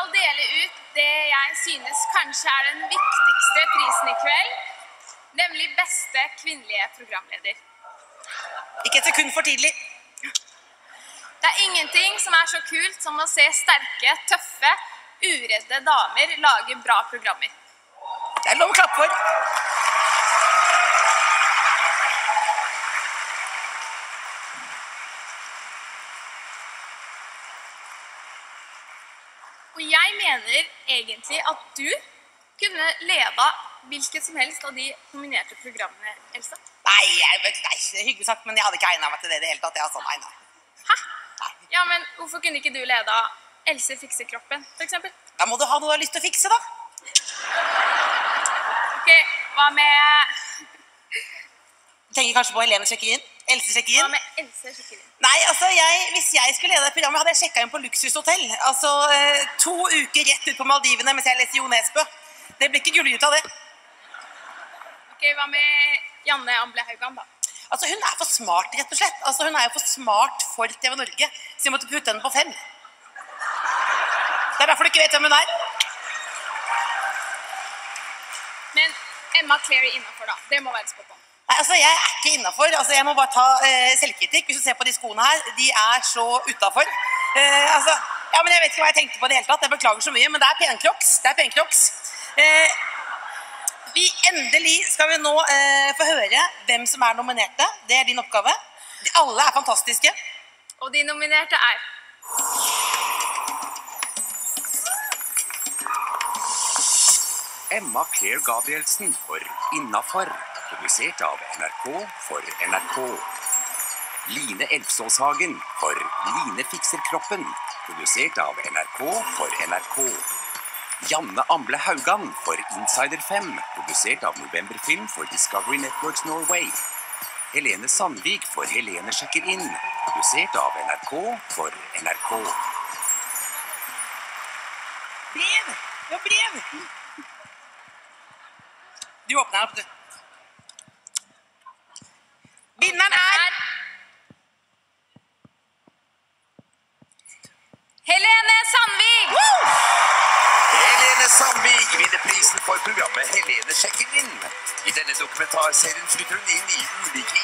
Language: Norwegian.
skal dele ut det jeg synes kanskje er den viktigste prisen i kveld, nemlig beste kvinnelige programleder. Ikke et sekund for tidlig. Det er ingenting som er så kult som å se sterke, tøffe, uredde damer lage bra programmer. Det er lov å klappe for. Og jeg mener egentlig at du kunne leda hvilket som helst av de nominerte programmene, Elsa. Nei, jeg, nei, det er hyggelig sagt, men jeg hadde ikke egna meg til det i det hele tatt. Jeg, altså, nei, nei. Hæ? Nei. Ja, men hvorfor kunne ikke du leda Else fikser kroppen, f.eks.? Da må du ha noe du har lyst til å fikse, da. Ok, hva med, tenker kanskje på Helene sjekker inn? Else sjekker hva med Else sjekker inn? Nei, altså, jeg, hvis jeg skulle lede et programmet, hadde jeg sjekka inn på luksushotell. Altså, eh, To uker rett ut på Maldivene mens jeg leser Jo Nesbø. Det blir ikke gullrute av det. Ok, hva med Janne Amble Haugan, da? Altså, Hun er for smart, rett og slett. Altså, Hun er jo for smart for TV Norge, så jeg måtte putte henne på fem. Det er derfor du ikke vet hvem hun er. Men Emma Cleary innafor, da. Det må være spot on. Altså, Jeg er ikke innafor. Altså, jeg må bare ta eh, selvkritikk. Hvis du ser på de skoene her, de er så utafor. Eh, altså, ja, men jeg vet ikke hva jeg tenkte på i det hele tatt. Jeg beklager så mye, men det er penkroks. Det er penkroks. Eh, vi endelig skal vi nå eh, få høre hvem som er nominerte. Det er din oppgave. De, alle er fantastiske. Og de nominerte er Emma Claire Gabrielsen for Innafor, publisert av NRK for NRK. Line Elfsåshagen for Line fikser kroppen, produsert av NRK for NRK. Janne Amble Haugan for Insider 5, produsert av Novemberfilm for Discovery Networks Norway. Helene Sandvik for Helene sjekker inn, produsert av NRK for NRK. Brev! Ja, brev! Du åpner den opp, du. Vinneren er Helene Sandvik! Helene Sandvik vinner prisen Helene sjekker inn. I denne dokumentarserien flytter hun inn i ulike